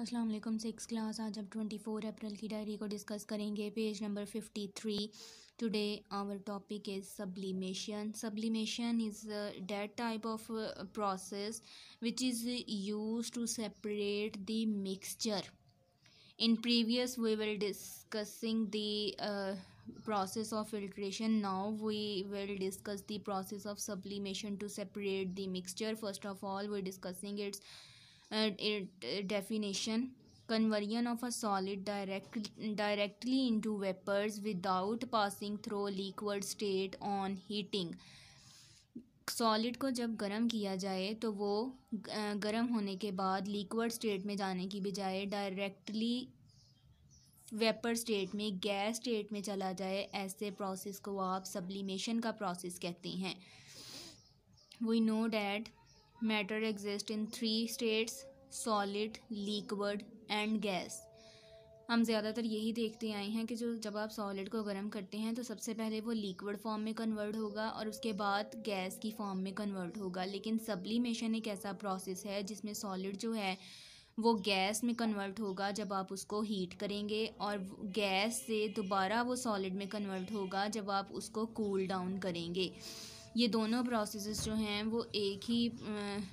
वालेकुम six class, आज अब ट्वेंटी फोर अप्रैल की डायरी को डिस्कस करेंगे। Page number fifty three today our topic is sublimation sublimation is that type of process which is use to separate the mixture in previous we will discussing the process of filtration. Now we will discuss the process of sublimation to separate the mixture. First of all, we're discussing its definition conversion of a solid direct, directly into vapors without passing through liquid state on heating. Solid को जब गर्म किया जाए तो वो गर्म होने के बाद लिक्विड स्टेट में जाने की बजाय डायरेक्टली वेपर स्टेट में गैस स्टेट में चला जाए ऐसे प्रोसेस को आप सब्लिमेशन का प्रोसेस कहते हैं। We know that matter exist in three states solid liquid and gas हम ज़्यादातर यही देखते आए हैं कि जो जब आप सॉलिड को गर्म करते हैं तो सबसे पहले वो लिक्विड फॉर्म में कन्वर्ट होगा और उसके बाद गैस की फॉर्म में कन्वर्ट होगा। लेकिन सब्लिमेशन एक ऐसा प्रोसेस है जिसमें सॉलिड जो है, वो गैस में कन्वर्ट होगा जब आप उसको हीट करेंगे और गैस से दोबारा वो सॉलिड में कन्वर्ट होगा जब आप उसको कूल cool डाउन करेंगे। ये दोनों प्रोसेस जो हैं, वो एक ही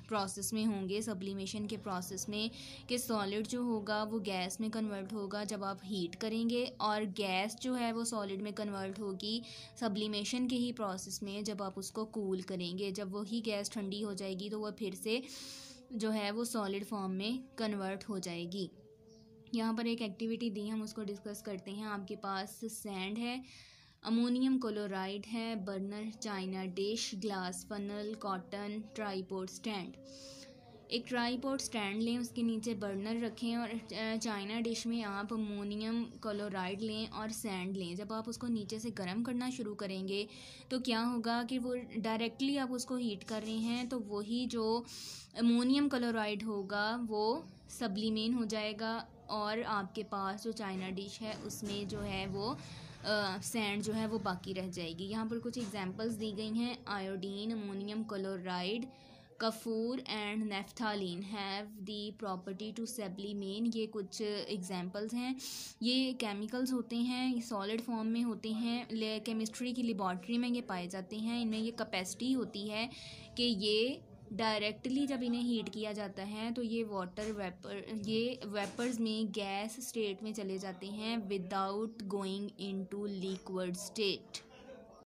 प्रोसेस में होंगे सब्लिमेशन के प्रोसेस में कि सॉलिड जो होगा, वो गैस में कन्वर्ट होगा जब आप हीट करेंगे और गैस जो है, वो सॉलिड में कन्वर्ट होगी सब्लिमेशन के ही प्रोसेस में जब आप उसको कूल करेंगे। जब वही गैस ठंडी हो जाएगी तो वह फिर से जो है, वो सॉलिड फॉर्म में कन्वर्ट हो जाएगी। यहाँ पर एक एक्टिविटी दी, हम उसको डिस्कस करते हैं। आपके पास सैंड है अमोनियम क्लोराइड है, burner, china dish, glass, funnel, cotton, tripod stand. एक ट्राईपोर्ट स्टैंड लें, उसके नीचे बर्नर रखें और चाइना डिश में आप अमोनियम क्लोराइड लें और सैंड लें। जब आप उसको नीचे से गर्म करना शुरू करेंगे तो क्या होगा कि वो डायरेक्टली आप उसको हीट कर रहे हैं तो वही जो अमोनियम क्लोराइड होगा, वो सब्लिमेन हो जाएगा और आपके पास जो चाइना डिश है, उसमें जो है वो सैंड जो है वो बाकी रह जाएगी। यहाँ पर कुछ एग्जांपल्स दी गई हैं। Iodine ammonium chloride Kafur and naphthalene have the property to sublime ये कुछ एग्जांपल्स हैं। ये केमिकल्स होते हैं सॉलिड फॉर्म में होते हैं। केमिस्ट्री की लेबॉर्ट्री में ये पाए जाते हैं। इनमें ये कैपेसिटी होती है कि ये डायरेक्टली जब इन्हें हीट किया जाता है तो ये वाटर वेपर ये वेपर्स में गैस स्टेट में चले जाते हैं without going into liquid state